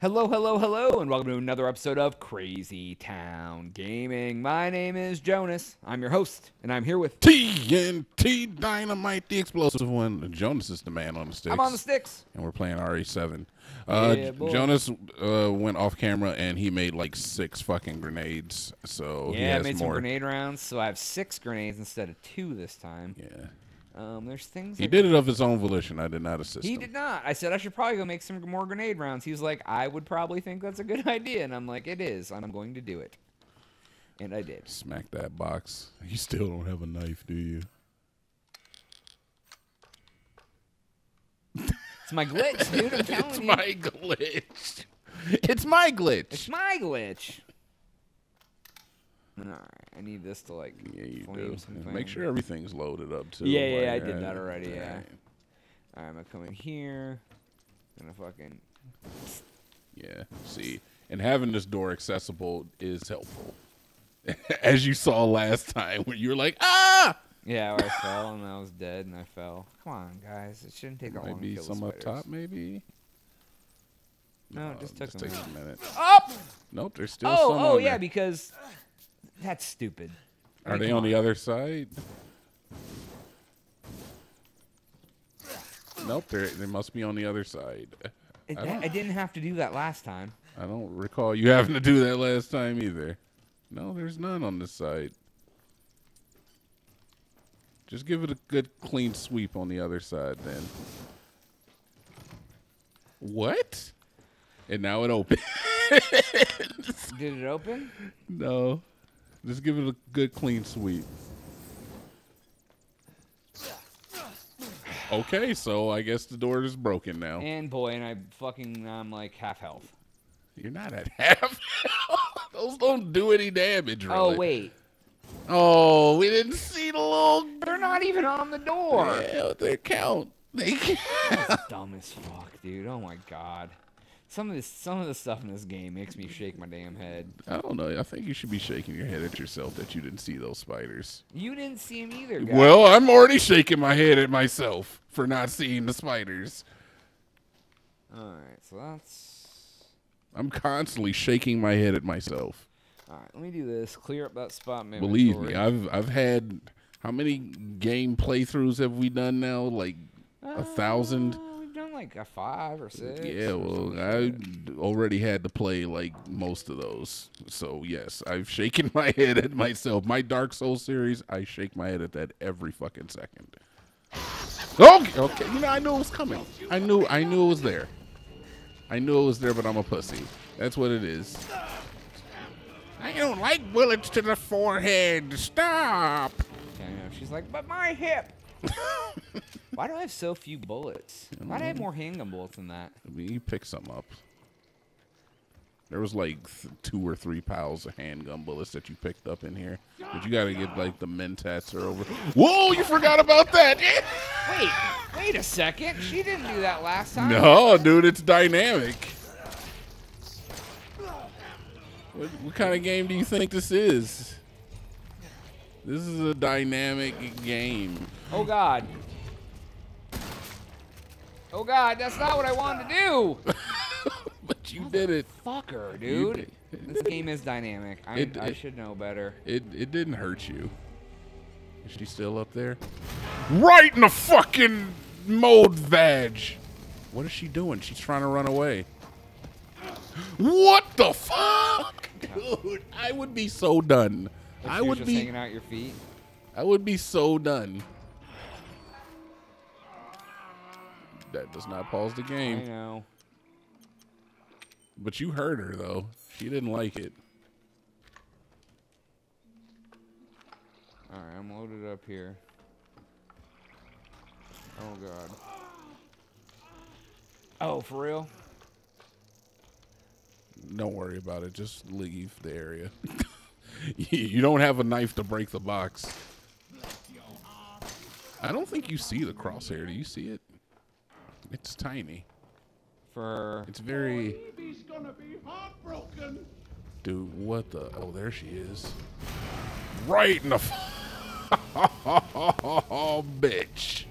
Hello, hello, hello, and welcome to another episode of Crazy Town Gaming. My name is Jonaas. I'm your host, and I'm here with. TNT Dinomight, the explosive one. Jonaas is the man on the sticks. I'm on the sticks. And we're playing RE7. Uh, Yeah. Jonaas uh, went off camera and he made like six fucking grenades. So he Yeah, I made some more. grenade rounds, so I have six grenades instead of two this time. Yeah. Um, there's things. He I- did it of his own volition. I did not assist He him. did not. I said I should probably go make some more grenade rounds. He was like, I would probably think that's a good idea, and I'm like, it is. And I'm going to do it, and I did. Smack that box. You still don't have a knife, do you? It's my glitch, dude. I'm telling It's you. my glitch. It's my glitch. It's my glitch. All right, I need this to like yeah, you flame do. something. Make sure everything's loaded up too. Yeah, yeah, while I did at that already, yeah. Alright. I'm gonna come in here. Gonna fucking. Yeah. See, and having this door accessible is helpful. As you saw last time, when you were like, ah, Yeah, I fell and I was dead and I fell. Come on, guys. It shouldn't take that long maybe some up top, maybe. No, it just took a takes minute. a minute. Up! Nope, there's still Oh, some. oh yeah, because that's stupid. I Are mean, they come on the other side? Nope, they they must be on the other side. I I didn't have to do that last time. I don't recall you having to do that last time either. No, there's none on this side. Just give it a good clean sweep on the other side then. What? And now it opens. Did it open? no. Just give it a good clean sweep. Okay, so I guess the door is broken now. And boy, and I fucking I'm like half health. You're not at half. Those don't do any damage, oh, really. Oh wait, Oh, we didn't see the little. they're not even on the door. Yeah, they count. They count. That's dumb as fuck, dude. Oh my god. Some of this, some of the stuff in this game makes me shake my damn head. I don't know. I think you should be shaking your head at yourself that you didn't see those spiders. You didn't see them either, guys. Well, I'm already shaking my head at myself for not seeing the spiders. all right, so that's I'm constantly shaking my head at myself. all right. Let me do this. Clear up that spot. Man, Believe me. I've I've had how many game playthroughs have we done now? Like a thousand. Uh, Like a five or six. Yeah, well, I already had to play like most of those. So yes, I've shaken my head at myself. My Dark Souls series, I shake my head at that every fucking second. Okay, okay. You know, I knew it was coming. I knew, I knew it was there. I knew it was there, but I'm a pussy. That's what it is. I don't like bullets to the forehead. Stop. Know. She's like, but my hip. Why do I have so few bullets? Why do I have more handgun bullets than that? I mean, you pick some up. There was like th- two or three piles of handgun bullets that you picked up in here. But you gotta get like the mentats are over. Whoa, you forgot about that. Wait, wait a second. She didn't do that last time. no, dude, it's dynamic. What, what kind of game do you think this is? This is a dynamic game. Oh God. Oh God, that's not what I wanted to do. but you did it. Fucker, You dude. This game is dynamic. I, It- I it- should know better. It it didn't hurt you. Is she still up there? Right in the fucking mold vag. What is she doing? She's trying to run away. What the fuck? Dude, I would be so done. Like I she was would just be hanging out your feet. I would be so done. That does not pause the I game. know. But you heard her though. She didn't like it. All right, I'm loaded up here. Oh God. Oh, for real? Don't worry about it. Just leave the area. you don't have a knife to break the box. I don't think you see the crosshair. Do you see it? It's tiny. For It's very. Baby's gonna be heartbroken. Dude, what the? Oh, there she is. Right in the. Oh, bitch.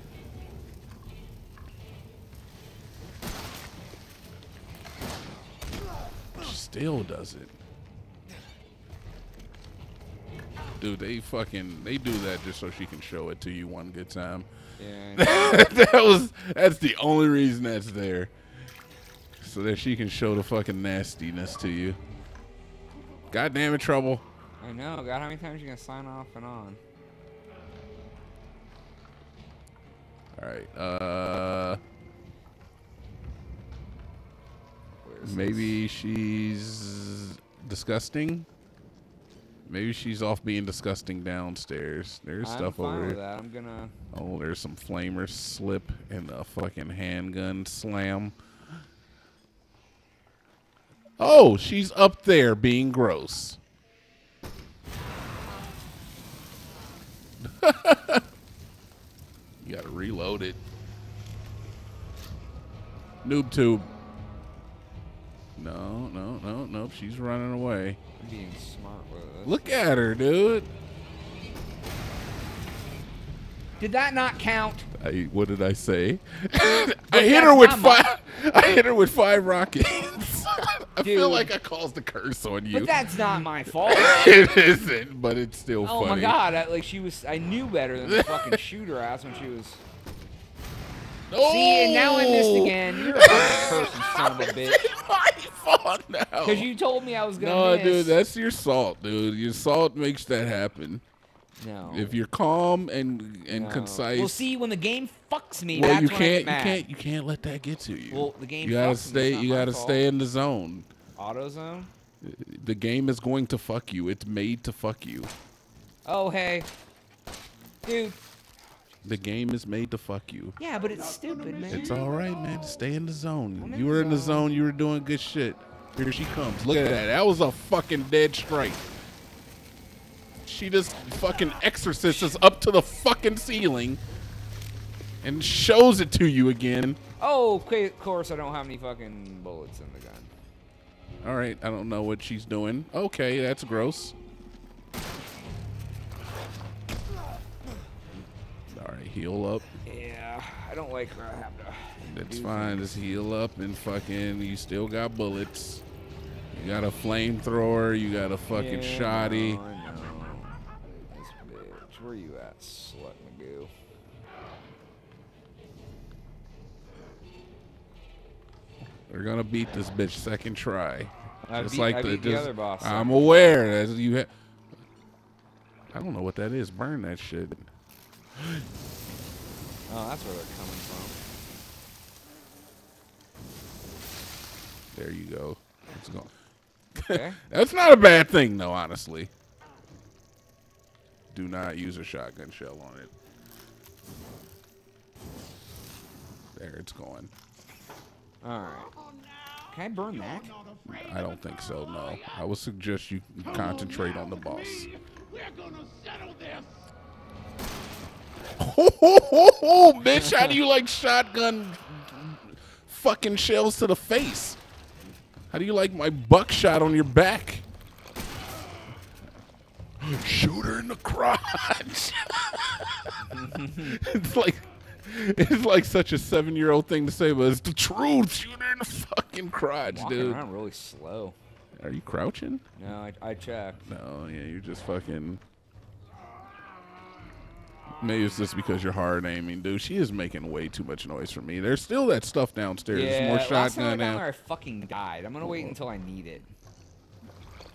She still does it. Dude, they fucking they do that just so she can show it to you one good time. Yeah. that was that's the only reason that's there. So that she can show the fucking nastiness to you. God damn it, trouble. I know. God, how many times you gonna sign off and on? Alright, uh Where's maybe she's disgusting. Maybe she's off being disgusting downstairs. There's I'm stuff over with that. I'm gonna. Oh, there's some flamer slip and a fucking handgun slam. Oh, she's up there being gross. you gotta reload it. Noob tube. Running. I'm being smart with. Look at her, dude. Did that not count? I, what did I say? I hit her with not my- five. I hit her with five rockets. I feel like I caused the curse on you. But that's not my fault. it isn't, but it's still oh funny. my god! I, like she was. I knew better than to fucking shoot her ass when she was. No! See, and now I missed again. You're a fucking person, son of a bitch. My fault now. Because you told me I was gonna no, miss. dude, that's your salt, dude. Your salt makes that happen. no. If you're calm and and no. concise, Well, see, when the game fucks me, well, that's you when I can't, you can't, you can't let that get to you. Well, the game You gotta fucks stay. it's You gotta fault. stay in the zone. AutoZone. The game is going to fuck you. It's made to fuck you. Oh hey, dude. The game is made to fuck you. Yeah, but it's stupid, man. It's all right, man. Stay in the zone. I'm you were in the zone. zone. You were doing good shit. Here she comes. Look at that. That was a fucking dead strike. She just fucking exorcists us up to the fucking ceiling and shows it to you again. Oh, okay, of course I don't have any fucking bullets in the gun. All right. I don't know what she's doing. Okay, that's gross. Heal up. Yeah, I don't like where I have to. That's fine. things. Just heal up and fucking. You still got bullets. You got a flamethrower. You got a fucking Yeah, shoddy. no, I know. This bitch. Where you at, slut Magoo? They're gonna beat this bitch second try. I just beat- like I the, beat the just- other boss I'm aware. As you. I don't know what that is. Burn that shit. Oh, that's where they're coming from. There you go. Let's go. Okay. That's not a bad thing, though. Honestly. Do not use a shotgun shell on it. There, it's going. All right. Can I burn that? I don't think so. No, I would suggest you concentrate on the boss. We're gonna settle this. Ho, bitch! How do you like shotgun fucking shells to the face? How do you like my buckshot on your back? Shoot her in the crotch. it's like it's like such a seven-year-old thing to say, but it's the truth. Shoot her in the fucking crotch, Walking dude. around really slow. Are you crouching? No, I, I checked. No, yeah, you're just fucking. Maybe it's just because you're hard aiming, dude. She is making way too much noise for me. There's still that stuff downstairs. There's Yeah, more last time I shotgun now. I fucking died. I'm gonna wait until I need it.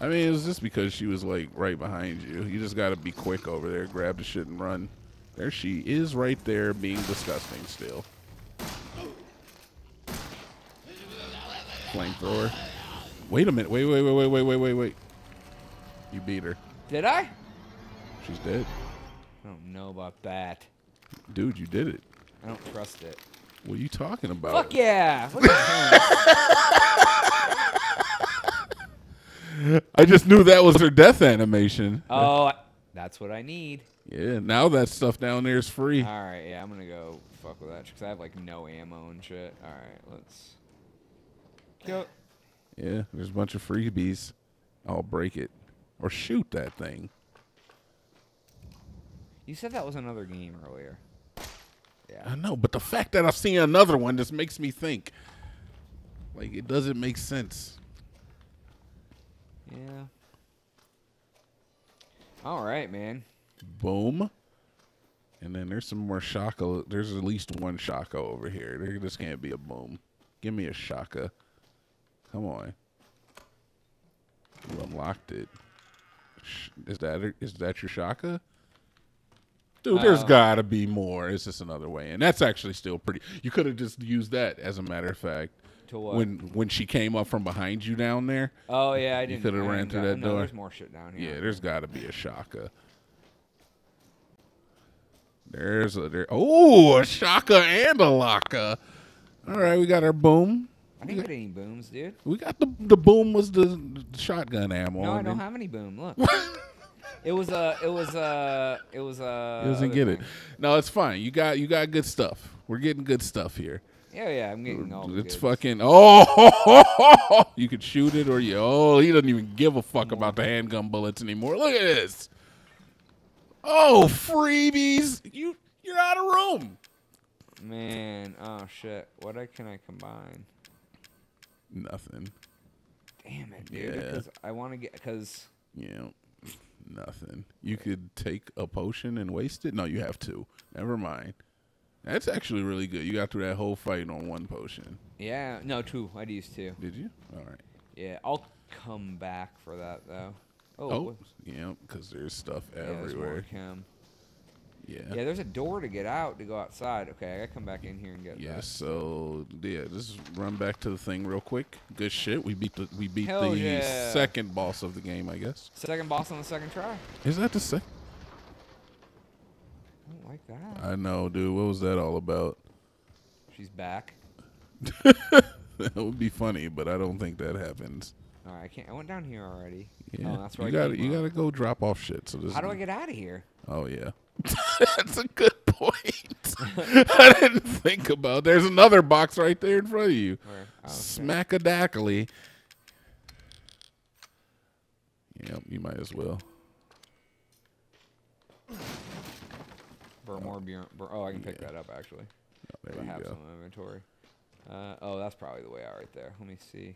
I mean, it was just because she was like right behind you. You just got to be quick over there, grab the shit and run. There she is, right there, being disgusting still. Flamethrower. Wait a minute. Wait, wait, wait, wait, wait, wait, wait, wait. You beat her. Did I? She's dead. I don't know about that. Dude, you did it. I don't trust it. What are you talking about? Fuck yeah! Look at him. I just knew that was her death animation. oh, that's what I need. Yeah, now that stuff down there is free. All right, yeah, I'm gonna go fuck with that because I have like no ammo and shit. All right, let's go. Yeah, there's a bunch of freebies. I'll break it. Or shoot that thing. You said that was another game earlier. Yeah. I know, but the fact that I've seen another one just makes me think. Like, it doesn't make sense. Yeah. All right, man. Boom. And then there's some more Shaka. There's at least one Shaka over here. There just can't be a boom. Give me a Shaka. Come on. You unlocked it. Is that is that your Shaka? Dude, there's Oh. gotta be more. It's just another way, and that's actually still pretty. You could have just used that, as a matter of fact. To what? When when she came up from behind you down there, oh yeah, I didn't. coulda ran didn't through that no, door. There's more shit down here. Yeah, there's got to be a Shaka. There's a there. Oh, a Shaka and a Laka. All right, we got our boom. I didn't get any booms, dude. We got the the boom was the, shotgun ammo. No, I don't have any boom. Look. it was a. It was a. It was a. He doesn't get it. No, it's fine. You got you got good stuff. We're getting good stuff here. Yeah, yeah. I'm getting all. the It's goods. fucking oh, you could shoot it or you oh he doesn't even give a fuck about the handgun bullets anymore. Look at this. Oh freebies! You you're out of room. Man, oh shit. What I can I combine? Nothing. Damn it, dude. Yeah. Because I want to get because Yeah, nothing. You could take a potion and waste it. No, you have two. Never mind. That's actually really good. You got through that whole fight on one potion. yeah, no two. I'd use two. Did you? All right. Yeah, I'll come back for that though. Oh, Oh, yeah, because there's stuff yeah, everywhere. chem. Yeah. Yeah, there's a door to get out to go outside. Okay, I gotta come back in here and get Yeah, that. so yeah, just run back to the thing real quick. Good shit. We beat the we beat Hell the yeah. second boss of the game, I guess. Second boss on the second try. Is that the second? I don't like that. I know, dude. What was that all about? She's back. that would be funny, but I don't think that happens. All right, I can't. I went down here already. Yeah, Oh, that's where you I gotta you up. gotta go drop off shit. So this How do I get out of here? Oh yeah, that's a good point. I didn't think about. There's another box right there in front of you. Where? Oh, okay. Smackadackly. Yep, you might as well. For more bur- Oh, I can pick Yeah. that up actually. There I have go. some inventory. Uh, oh, that's probably the way out right there. Let me see.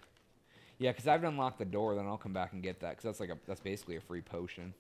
Yeah, because I've unlocked the door, then I'll come back and get that. Because that's like a that's basically a free potion.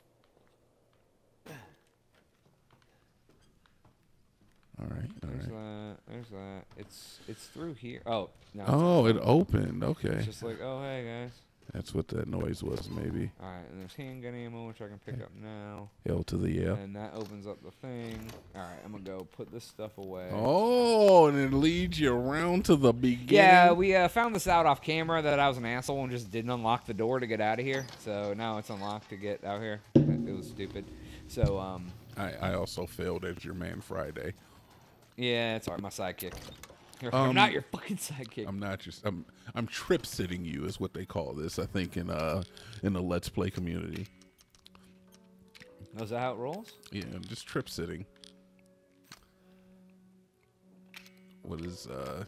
All right, all There's right. that. There's that. It's it's through here. Oh no. Oh, it opened. Okay, It's just like oh hey guys. That's what that noise was. Maybe All right, and there's handgun ammo which I can pick up now. L to the yeah. And that opens up the thing. All right, I'm gonna go put this stuff away. Oh, and it leads you around to the beginning. Yeah, we uh, found this out off camera that I was an asshole and just didn't unlock the door to get out of here. So now it's unlocked to get out here. It was stupid. So um, I, I also failed as your man Friday. yeah, it's alright. My sidekick. I'm Um, not your fucking sidekick. I'm not just I'm I'm trip sitting you is what they call this. I think in uh in the Let's Play community. Is that how it rolls? Yeah, I'm just trip sitting. What is uh?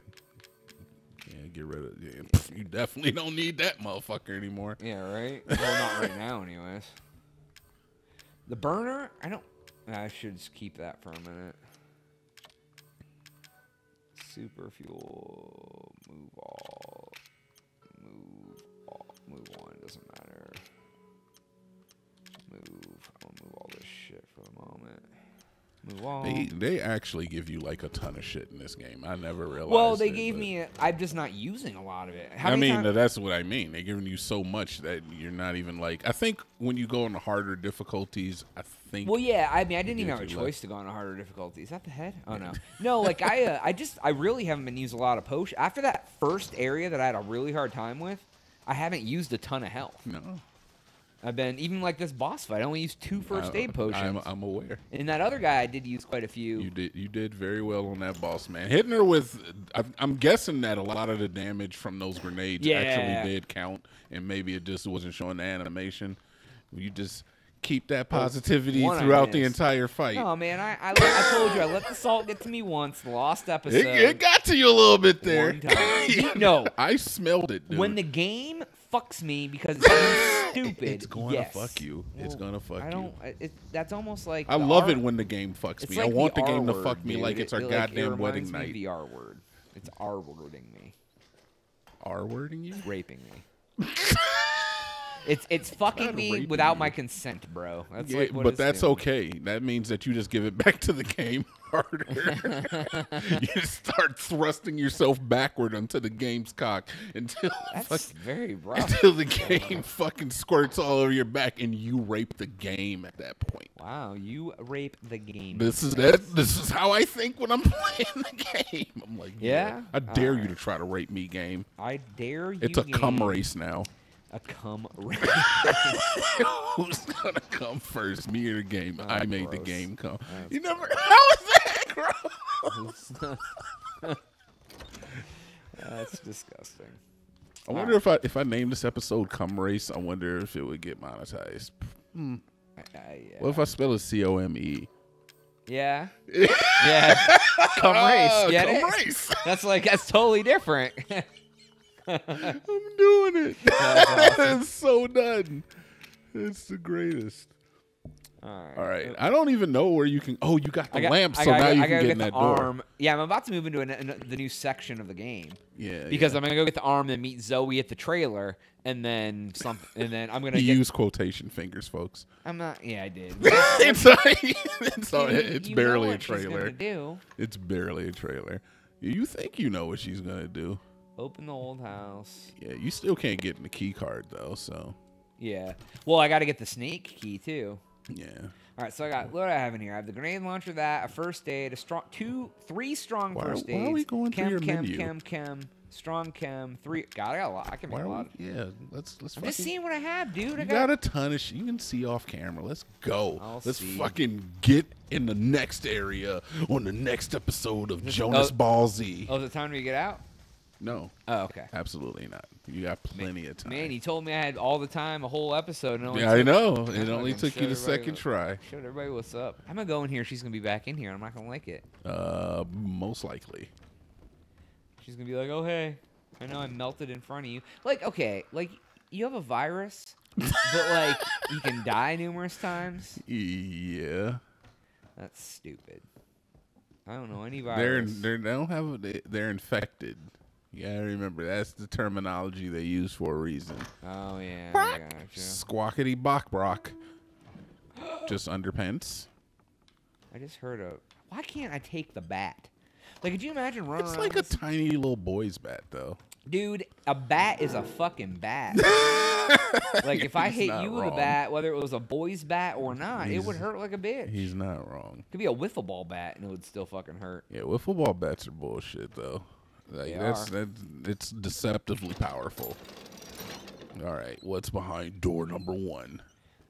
Yeah, get rid of. Yeah, pff, you definitely don't need that motherfucker anymore. Yeah, right. well, not right now, anyways. The burner, I don't. I should just keep that for a minute. Super fuel, move all, move all, move on. Doesn't matter. Move. I'm gonna move all this shit for the moment. Move all. They they actually give you like a ton of shit in this game. I never realized. well, they it, gave but- me. A, I'm just not using a lot of it. How I mean, times- that's what I mean. They're giving you so much that you're not even like. I think when you go into harder difficulties, I think. Well, yeah. I mean, I didn't even have a choice to go on harder difficulties. Is that the head? Oh no, no. Like I, uh, I just, I really haven't been using a lot of potion. After that first area that I had a really hard time with, I haven't used a ton of health. no. I've been even like this boss fight. I only used two first I- aid potions. I'm, I'm aware. and that other guy, I did use quite a few. You did you did very well on that boss man. Hitting her with, I'm- I'm guessing that a lot of the damage from those grenades Yeah. actually did count, and maybe it just wasn't showing the animation. You just keep that positivity I throughout the entire fight. Oh man, I, I, I told you I let the salt get to me once. Lost episode. it, it got to you a little bit there. You- no. I smelled it. Dude. when the game fucks me because it's stupid. it's going yes. to fuck you. It's gonna fuck I you. don't. I- It, that's almost like I love R- it when the game fucks me. like I want the, R game to fuck me dude. like it's our it, goddamn wedding night. The R word. It's R wording me, R wording you? raping me. It's it's fucking me without you. my consent, bro. That's Yeah, like but that's doing. okay. That means that you just give it back to the game harder. you start thrusting yourself backward onto the game's cock until That's fuck- very rough. until the game fucking squirts all over your back and you rape the game at that point. Wow, you rape the game. This is that. This is how I think when I'm playing the game. I'm like, Yeah? I dare you uh, to try to rape me, game. I dare you. It's a cum race now. A cum race. Who's gonna come first, me or the game? Ah, I made the game come. That's you never. How is that gross? That's disgusting. I wonder if I if I name this episode "Cum Race," I wonder if it would get monetized. I, I, yeah. What if I spell it C O M E? yeah. yeah. Cum oh, race. Ah, Get cum it? race. That's like that's totally different. I'm doing it. it's so done. It's the greatest. All right. All right. I don't even know where you can. Oh, you got the got, lamp, so gotta now you can gotta get in that door. arm. Yeah, I'm about to move into an, an, the new section of the game Yeah. because yeah. I'm gonna go get the arm and meet Zoe at the trailer, and then some, and then I'm gonna get. used quotation fingers, folks. I'm not. Yeah, I did. it's it's, it's barely a trailer. do. It's barely a trailer. You think you know what she's gonna do? Open the old house. Yeah, you still can't get the key card though. So Yeah. Well, I got to get the snake key too. yeah. All right, so I got what do I have in here? I have the grenade launcher, that a first aid, a strong two, three strong Why- first why are we going through chem, your chem, menu? chem, chem, strong chem, three. God, I got a lot. I can make a lot. we, yeah, let's let's. I'm just fucking- seeing what I have, dude. I got, got a ton of shit. You can see off camera. Let's go. I'll Let's see. fucking get in the next area on the next episode of Jonaas oh- Ball Z. Oh, is it time to get out? No, Oh, okay. absolutely not. You got plenty of time. Man, he told me I had all the time, a whole episode. And yeah, I know. It only took you the second try. Showed everybody what's up. I'm gonna go in here. She's gonna be back in here. and I'm not gonna like it. Uh, most likely. She's gonna be like, "Oh hey, I know I melted in front of you." Like, okay, like you have a virus, but like you can die numerous times. Yeah, That's stupid. I don't know any they're they're they don't have a, they, they're infected. You gotta remember that's the terminology they use for a reason. oh yeah, I gotcha. Squawkety bok brock. Just underpants. I just heard a. Why can't I take the bat? Like, could you imagine running It's like a this- tiny little boy's bat, though. dude. A bat is a fucking bat. like if I hit not you with a bat, whether it was a boy's bat or not, it would hurt like a bitch. He's not wrong. Could be a wiffle ball bat and it would still fucking hurt. Yeah, wiffle ball bats are bullshit, though. Like They that's that. It's deceptively powerful. All right, what's behind door number one?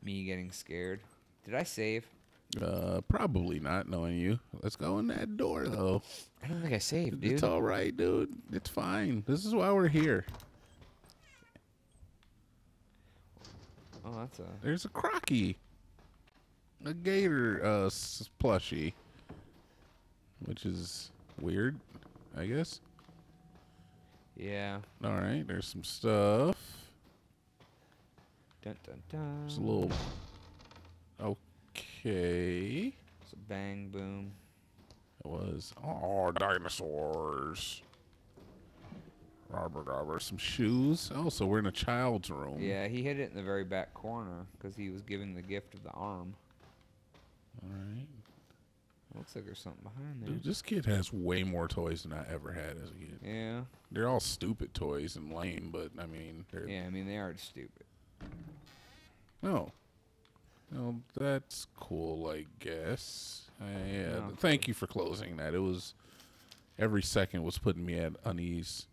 Me getting scared. Did I save? Uh, probably not, knowing you. Let's go in that door, though. I don't think I saved, dude. It's all right, dude. It's fine. This is why we're here. Oh, that's a. There's a crocky, a gator uh, plushie, which is weird, I guess. Yeah. All right, there's some stuff. Dun dun dun. It's a little. Okay. It's a bang boom. It was. Oh, dinosaurs. Robert, Robert. Some shoes. Oh, so we're in a child's room. Yeah, he hid it in the very back corner because he was giving the gift of the arm. All right. Looks like there's something behind there. Dude, this kid has way more toys than I ever had as a kid. Yeah. They're all stupid toys and lame, but I mean, they're. Yeah, I mean they are stupid. No. Well, that's cool, I guess. I, uh, No. Thank you for closing that. It was every second was putting me at unease.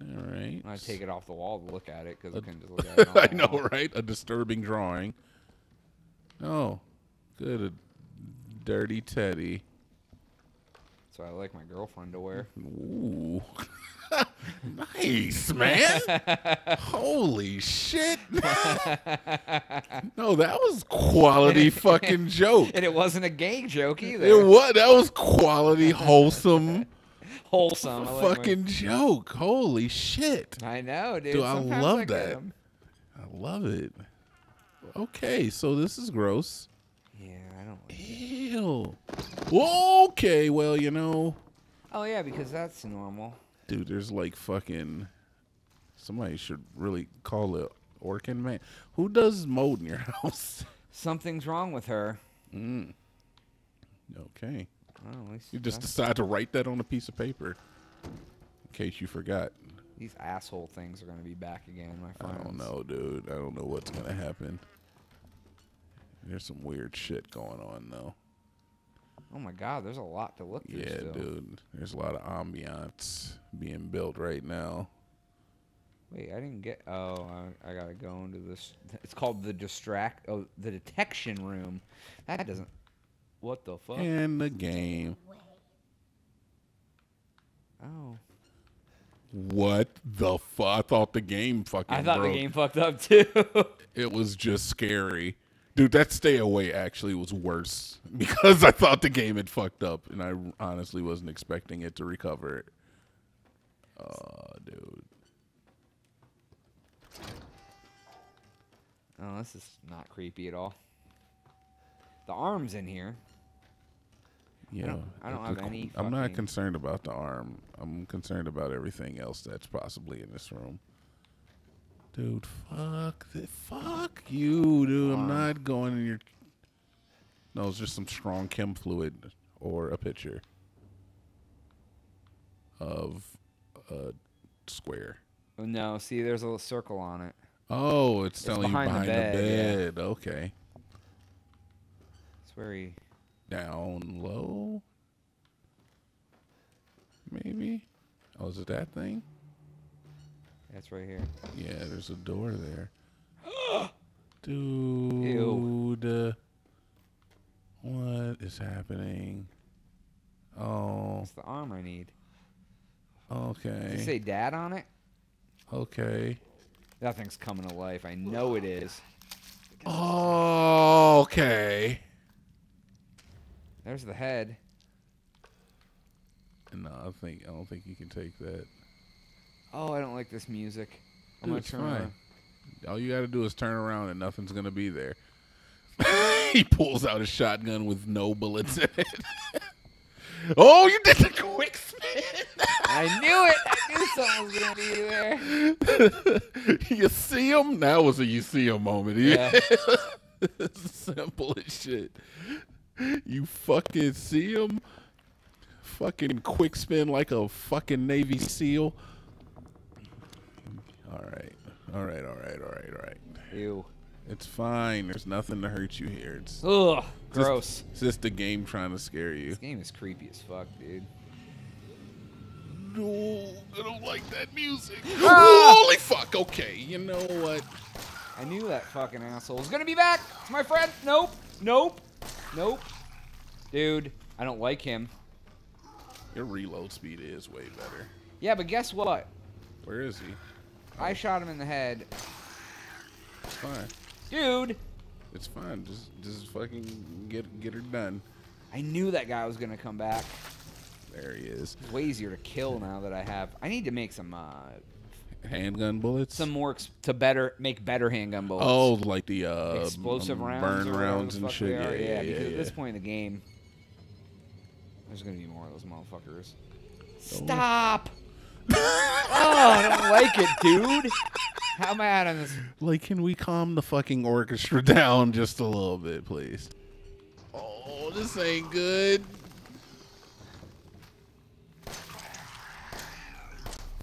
All right. I take it off the wall to look at it because I can just look at it. I know, wall. right? A disturbing drawing. Oh, good. Dirty teddy. So I like my girlfriend to wear. Ooh. nice, man. Holy shit. no, that was quality fucking joke. And it wasn't a gay joke either. It was that was quality wholesome wholesome. I like fucking joke. Holy shit. I know, dude. Dude, I love get that. I love it. Okay, so this is gross. Yeah, I don't. Like Ew. Okay, well, you know, Oh yeah, because that's normal. dude, there's like fucking. Somebody should really call the Orkin man. Who does mode in your house? Something's wrong with her. Mm. Okay. Well, You just decide to write that on a piece of paper. In case you forgot. these asshole things are gonna be back again, my friend. I don't know, dude. I don't know what's gonna happen. There's some weird shit going on though. Oh my god, there's a lot to look through. Yeah, still. dude. There's a lot of ambiance being built right now. Wait, I didn't get. Oh, I, I gotta go into this. It's called the distract. Oh, the detection room. That doesn't. What the fuck? In the game. Oh, What the fuck? I thought the game fucking I thought broke. the game fucked up too. It was just scary. Dude, that stay away actually was worse because I thought the game had fucked up and I honestly wasn't expecting it to recover. Oh, dude. oh, this is not creepy at all. The arms in here. Yeah. don't- I don't have any I'm not concerned about the arm. I'm concerned about everything else that's possibly in this room. Dude, fuck the fuck you, dude. Not going in your No, it's just some strong chem fluid or a picture of a square. No, see, there's a little circle on it. Oh, it's, telling behind you behind the bed, bed. Okay. It's where he. Down low. Maybe. Oh, is it that thing? That's right here. Yeah, there's a door there. Dude. uh, What is happening? Oh, That's the arm I need. Does okay. it say dad on it? Okay. That thing's coming to life. I know it is. Oh, okay. There's the head. No, I think I don't think you can take that. Oh, I don't like this music. I'm Dude, gonna it's turn fine. All you got to do is turn around and nothing's gonna be there. he pulls out a shotgun with no bullets in it. oh, you did the quick spin. I knew it. I knew something was gonna be there. you see him? That was a you see him moment. Yeah. it's simple as shit. You fucking see him? Fucking quick spin like a fucking Navy SEAL. All right. All right, all right, all right, all right. Ew. It's fine. There's nothing to hurt you here. It's Ugh. just- Gross. It's just the game trying to scare you. This game is creepy as fuck, dude. No, I don't like that music. Ah! Holy fuck. Okay, you know what? I knew that fucking asshole was gonna be back. It's my friend. Nope. Nope. Nope. Dude, I don't like him. Your reload speed is way better. Yeah, but guess what? Where is he? I shot him in the head. It's fine. Dude, It's fine. Just just fucking get get her done. I knew that guy was gonna come back. There he is. It's way easier to kill now that I have. I need to make some uh, Handgun bullets. some more to better make better handgun bullets. oh, like the uh, explosive um, rounds, burn rounds and shit. Yeah, yeah, yeah. because yeah, at this point in the game, there's gonna be more of those motherfuckers. Stop! Oh, I don't like it, dude. How mad on this? Like, can we calm the fucking orchestra down just a little bit, please? Oh, this ain't good.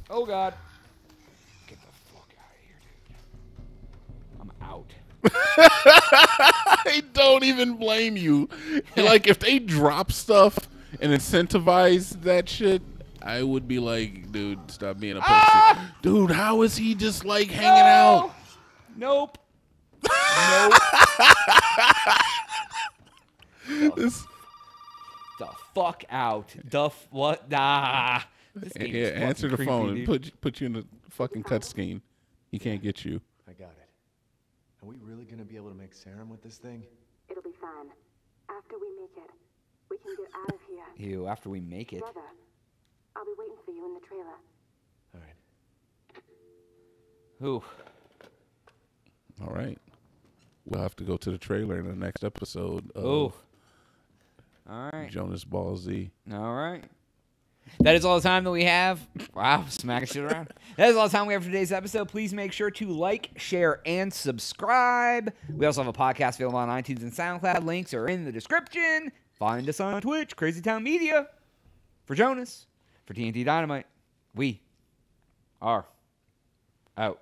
Oh God! Get the fuck out of here, dude. I'm out. I don't even blame you. like, if they drop stuff and incentivize that shit, I would be like, dude, stop being a pussy. Ah! Dude, how is he just like hanging out? Nope. Nope. This, the fuck out. The f- what? Nah. This game yeah, is answer the creepy, phone and put put you in the fucking cutscene. He can't get you. I got it. Are we really gonna be able to make serum with this thing? It'll be fine. After we make it, we can get out of here. Ew, after we make it. Together. I'll be waiting for you in the trailer. All right. Ooh. All right. We'll have to go to the trailer in the next episode of Ooh. All right. Jonaas Ball Z. All right. That is all the time that we have. Wow, smacking shit around. That is all the time we have for today's episode. Please make sure to like, share, and subscribe. We also have a podcast available on iTunes and SoundCloud. Links are in the description. Find us on Twitch, Crazy Town Media. For Jonaas, for TNT Dinomight, we are out.